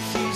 she.